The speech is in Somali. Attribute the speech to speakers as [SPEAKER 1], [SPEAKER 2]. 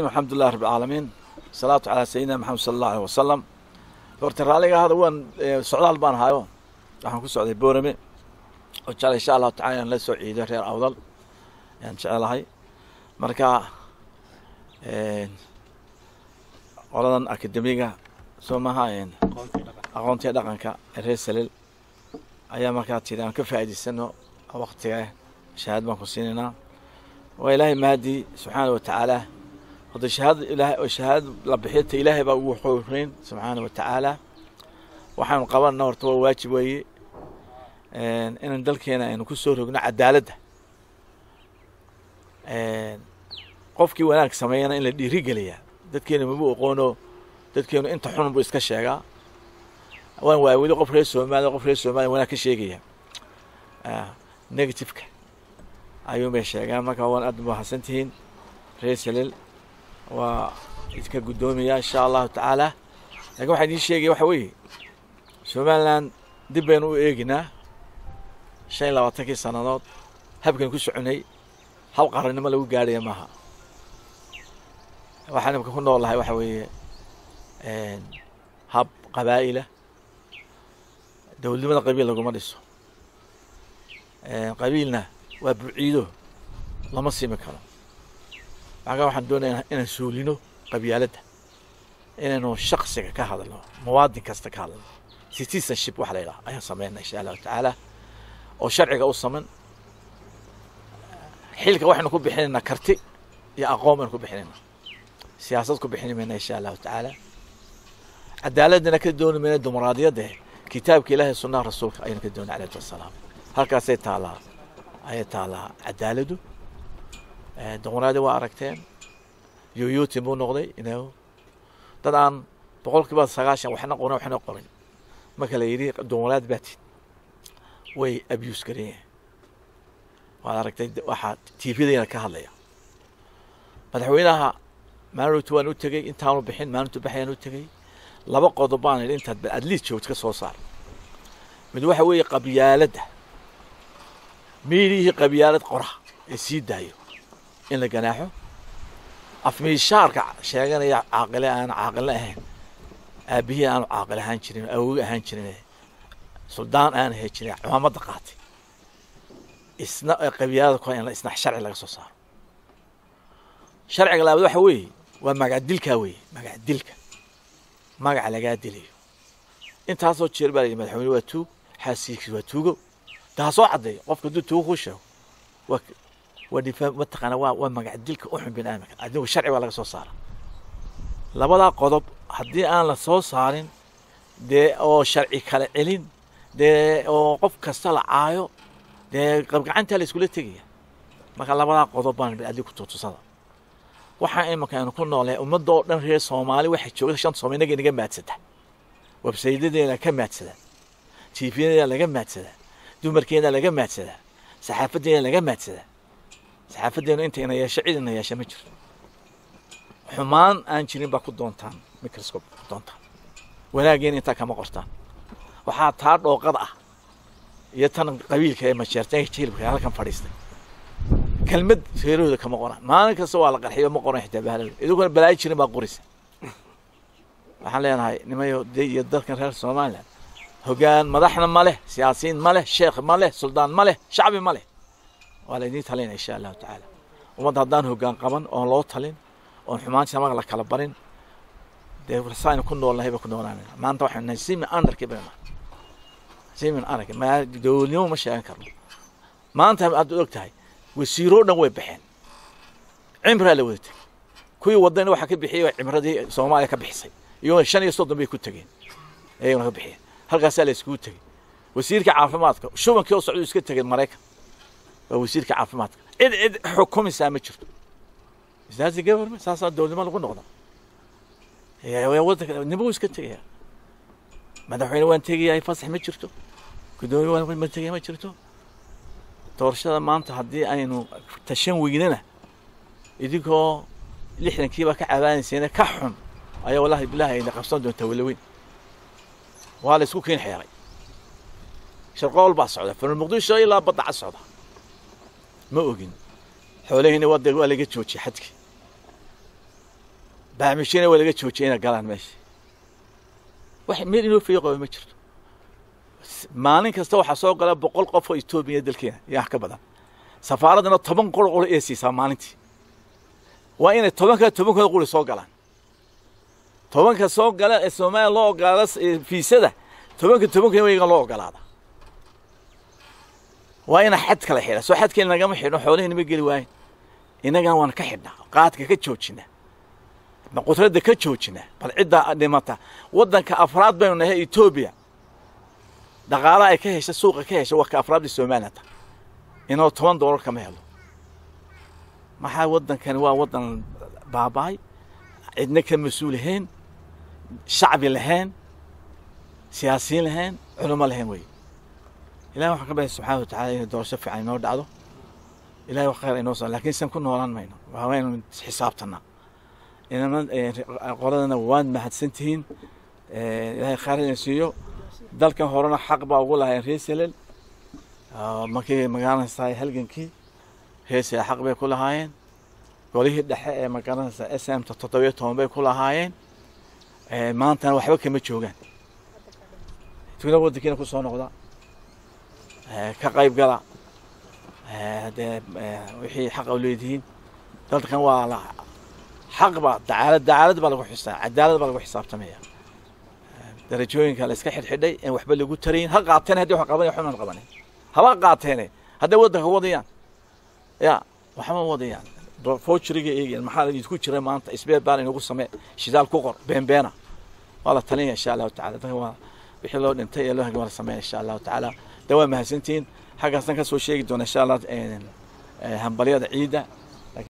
[SPEAKER 1] alxamdu lilah rab alcaalamiin salaatu calaa sayidina maxamed sala allahu aleh wasalam horta raalliga ahada waan socdaal baan ahayo waxaan ku socday boorame oo jecla insha allahu tacala inaan la soo ciido reer awdal ayaan jecelahay marka qoladan akademiga soo maha aqoontiga dhaqanka ee reer salil ayaa markaa tiri aan ka faa'idaysano waktiga shahaad baan ku siinaynaa. Waa ilaahay mahadii subxaana wa tacaala hadda shahaada ilaahay oo shahaada la bixiyata ilaahay baa ugu xoreyn subxaana wa tacaala waxaanu qabanna horta waa waajib weeye. Inaan dalkeena aynu ku soo rogno cadaaladda qofkii wanaag sameeyana in la dhiirigeliyaa dadkeenu mabu aqoono dadkeenu inta xun buu iska sheegaa. Waan waay weli qof reer soomaaliya qof reer soomaaliya wanaag ka sheegaya. Negativeka ayuun bay sheegaan marka waan aad mahadsantihiin reer salil waa idka guddoomiya insha allahu tacaala. Lakin waxaa idiin sheegaya waxa weeye somalilan dib baynu u eeginaa. Shan iyo labaatankii sannadood habkan ku soconay hal qarannimo lagu gaadhaya maaha. Waxaan imka ku noolahay waxa weeye hab qabaa'ila dowladnimada qabiil laguma dhiso. Qabiilna waa buciido lama simi karo markaa waxaan doonayaa inaan suulino qabyaaladda. Inaynu shaksiga ka hadalno muwaadin kasta ka hadalno. Citizenship waxa la yidhaha ayaan sameynaa insha allahu tacaala. Oo sharciga u saman xilka waxaynu ku bixinaynaa karti iyo aqoon baynu ku bixinaynaa siyaasad ku bixini mayna insha allahu tacaala. Cadaaladana ka dooni mayna dimuqraadiyadda kitaabka ilaahay sunnaha rasuulka ayaynu ka doonay alayhi wasalaam halkaasay taallaa ayay taallaa cadaaladu dimuqraadi waa aragteen yoyotin buu noqday ino dad aan boqol sagaashan waxna qorin waxna qorin marka la yidhi dimuqraad baa tid way abuse gareeyeen waad aragtay waxaa tvdayna ka hadlaya madaxweynaha maalintu waan u tegey intaanu bixin maalintu baxayaan u tegey laba qodob baan idhi intaad adliis joogto ka soo saar mid waxa weeye qabyaaladda miidihii qabyaalad qoraha ee sii daayo in la ganaaxo. Afmiishaarka sheeganaya caaqile aan caaqile ahayn. Aabihii aanu caaqil ahaan jirin awogi ahaan jirin. Suldaan aan ahay jirin cumaamadda qaatay. Isna qabyaalada ku in isna sharci laga soo saaro. Sharciga labaad waxa weeye waa magacdilkaa weeye magacdilka magaca lagaa dilayo. Intaasoo jeer baa layidhi madaxweyne waa tuug xaasiikiis waa tuugo. Daa soo caddeeyo qofka hadduu tuugo ku sheego waa mataqaana waa waa magacdilka u xun aadamka adigu sharci baa laga soo saara labadaa qodob haddii aan la soo saarin dee oo sharci kala celin dee oo qof kasta la caayo dee qabgacantaa la iskula tegaya marka labadaa qodob baan adigu ku tutusada. Waxaa imanka aynu ku noolahay ummadda oo dhan reer soomaali waxay joogta shanta sooma inaga inaga maadsata websaydadeena ka maadsada. Tiifiyadeena laga maadsadaa dumarkeena laga maadsadaa saxaafadeena laga maadsadaa saxaafadeenu inta ina yeesho cid ina yeesha ma jiro xumaan aan jirin baa ku doontaan microscope ku doontaan. Wanaageena intaa kama qortaan. Waxaa taa dhooqada ah. Iyo tan qabiilka ee majeerta jilibka halkan fadhiistay. Kelmad reerahooda kama qoraan maalin kasta waa la qarxiyo ma qoran xitaa bahalada idinkuna balaayo jirin baa qorisa waxaan leenahay nimayo iyo dadkan reer somaliland hoggaan madaxna ma leh siyaasiyiin ma leh sheekh ma leh suldaan ma leh shacbi ma leh waa la idiin talinaya insha allahu tacaala ummadda haddaan hoggaan qaban oon loo talin oon xumaantii amaga la kala barin. Dee saaynu ku noolnahay ba ku noolaanayna maanta waxaynu nahay simin anarki baynu simin anarki ma dowladnimo ma sheegan karno. Maanta aad og tahay wasiiroo dhan way baxeen. Cimraa la wada tegey kuwii wadana waxaa ka bixiyey cimradii soomaaliya ka bixisay. Iyagoo shan iyo soddon bay ku tegeen iyagona ka bixiyeen. Halkaasaa la iskugu tegey wasiirka caafimaadka shubankii oo socduu iska tegay maraykan waa wasiirka caafimaadka. Cid cid xukumisaa ma jirto. Isdaasi gabarme saasaa dowladnimo lagu noqda wadanka nima iska tegaya madaxweyne waan tegayahay fasax ma jirto. Guddoomiye waan tegaya ma jirto. Doorashada maanta haddii aynu tashan weynana idinkoo lixdankiiba ka cabaanaysayna ka xun ayaa wallahi bilahi ayna qabsan doontaa walaweyn waa la isku kiin xeeray sharqool baa socda furul muqdisho ilaa badda cad socda ma ogin xoolahiina waa waa laga joojiyey xadkii baamishina waa laga joojiyay inay galaan meesha. Wax meel inoo fiiqo ma jirto. Maalin kasta waxaa soo gala boqol qof oo etoobiya dalkeena yaa ka badan. Safaaraddana toban qol qol ee siisaa maalintii. Waa inay tobanka tobankooda quri soo galaan. Tobanka soo gala ee soomaaliya loo ogolaada fiisada tobanka tobanka wayga loo ogolaada waa ina xad kala xidha. Soo xadkeena nagama xidhno xoolihii ma geli waayin innagana waan ka xidhnaa. Qaadka ka joojinaa. Qudradda ka joojinaa. Bal ciddaa dhimata. Waddanka afraad baynu nahay etoobiya dhaqaalaha ay ka hesha suuqa ka hesha waa ka afraadda somaliland inoo toban doolar kama helo. Maxaa waddankani? Waa waddan baaba'ay cidna ka mas'uul ahayn shacbi lahayn siyaasiyiin lahayn culamo lahayn wey ilahi waxaan ka barya subxaana wa tacala inay doorasho fiican inoo dhacdo. Ilahay wax khayr inoo soo laakiin san ku noolaan mayno. Waa waynu xisaabtanaa inama qoladana waad mahadsantihiin. Ilahay khayr ina siiyo. Dalkan horena xaq baa ugu lahayn reeselel markii ma garanaysaa halgankii reesel xaq bay ku lahaayeen. Golihii dhexe ee ma garanaysaa s m ta toddobiyo toban bay ku lahaayeen. Maantana waxba kama joogaan. Tugna waddankiina ku soo noqda ka qayb gala. Dee wixii xaqa u leedihiin dalkan waa la xaq baa dacaalad dacaalad baa lagu xisaa cadaalad baa lagu xisaabtamaya. Darajooyinka la iska xidhxidhay en waxba lagu tarayin ha qaateen haddii wax qabanaya waxba maan qabanin haba qaateene hadday waddanka wadayaan. Ya waxba wadayaan. Foojiriga eegeen maxaa idinku jira maanta isbeer baan inagu samee shidaal ku qor beenbeena waa la talinaya insha allahu tacala dadka waa wixii loo dhintay ee loo hagma la sameeya insha allahu tacaala de waa mahadsantihiin xaggaasan ka soo sheegi doona insha allah hambalyada ciidda